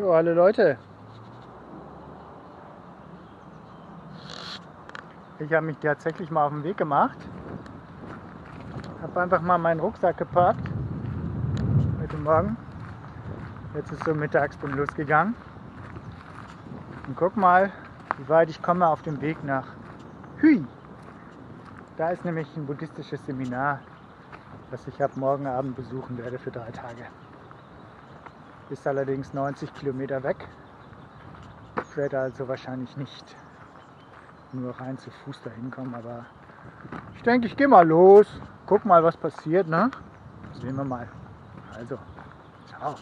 So, hallo Leute. Ich habe mich tatsächlich mal auf den Weg gemacht. Habe einfach mal meinen Rucksack gepackt. Heute Morgen. Jetzt ist so mittags bin losgegangen. Und guck mal, wie weit ich komme auf dem Weg nach Hui. Da ist nämlich ein buddhistisches Seminar, das ich ab morgen Abend besuchen werde für drei Tage. Ist allerdings 90 Kilometer weg. Ich werde also wahrscheinlich nicht nur rein zu Fuß dahin kommen, aber ich denke, ich gehe mal los. Guck mal, was passiert, ne? Sehen wir mal. Also, ciao.